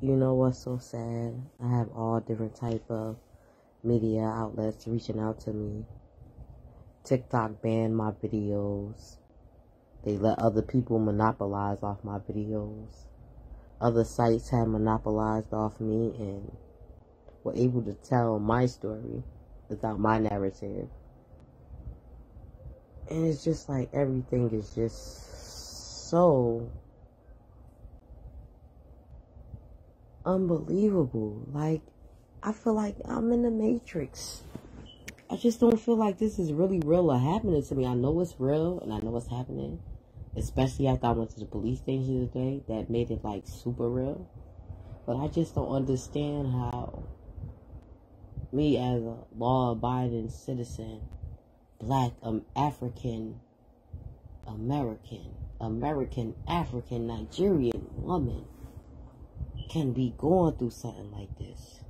you know what's so sad? I have all different type of media outlets reaching out to me. TikTok banned my videos. They let other people monopolize off my videos. Other sites have monopolized off me and were able to tell my story without my narrative. And it's just like everything is just so unbelievable. Like, I feel like I'm in the Matrix. I just don't feel like this is really real or happening to me. I know it's real and I know it's happening. Especially after I went to the police station today. That made it like super real. But I just don't understand how me as a law abiding citizen, black um, African American, American African Nigerian woman can be going through something like this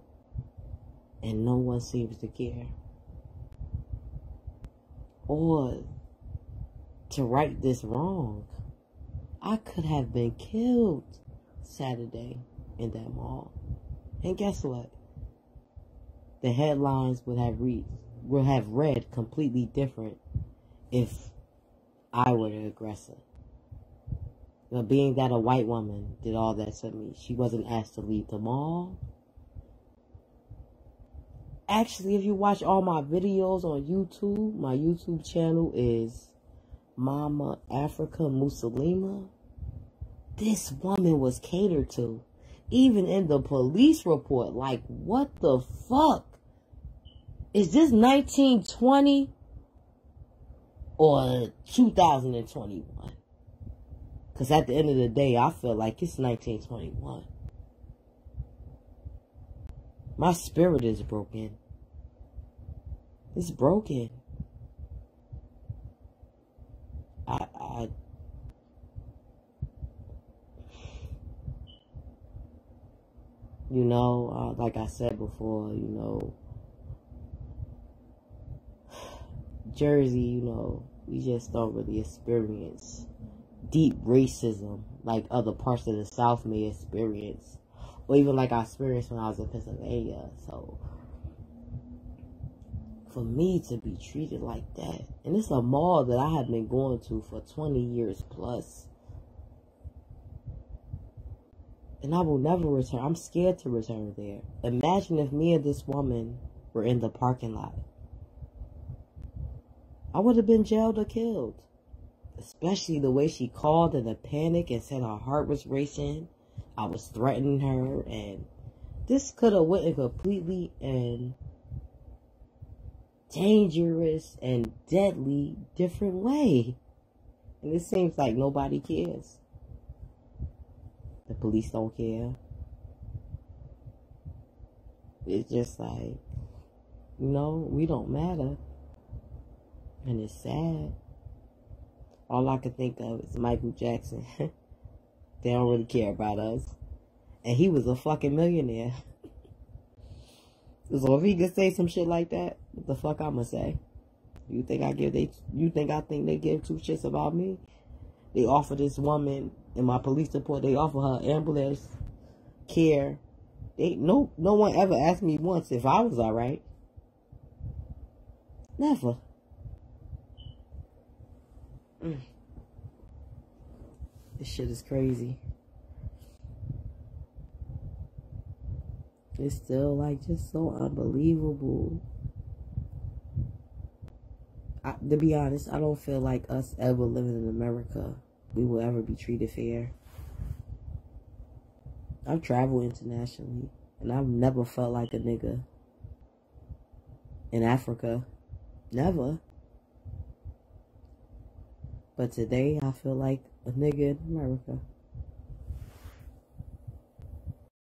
and no one seems to care. Or to right this wrong. I could have been killed Saturday in that mall. And guess what? The headlines would have read would have read completely different if I were the aggressor. Being that a white woman did all that to me, she wasn't asked to leave the mall. Actually, if you watch all my videos on YouTube, my YouTube channel is Mama Africa Musalima. This woman was catered to. Even in the police report, like, what the fuck? Is this 1920 or 2021? Because at the end of the day, I feel like it's 1921. My spirit is broken. It's broken. I, I, you know, uh, like I said before, you know, Jersey, you know, we just don't really experience deep racism like other parts of the South may experience, or even like I experienced when I was in Pennsylvania. So, for me to be treated like that, and it's a mall that I have been going to for 20 years plus, and I will never return. I'm scared to return there. Imagine if me and this woman were in the parking lot. I would have been jailed or killed especially the way she called in a panic and said her heart was racing. I was threatening her, and this could have went a completely and dangerous and deadly different way. And it seems like nobody cares. The police don't care. It's just like, you know, we don't matter. And it's sad all I can think of is Michael Jackson. they don't really care about us. And he was a fucking millionaire. so if he could say some shit like that, what the fuck I'ma say? You think I give they you think I think they give two shits about me? They offer this woman in my police report, they offer her ambulance care. They no no one ever asked me once if I was alright. Never. Mm. This shit is crazy. It's still like just so unbelievable. I, to be honest, I don't feel like us ever living in America, we will ever be treated fair. I've traveled internationally, and I've never felt like a nigga in Africa. Never. But today, I feel like a nigga in America.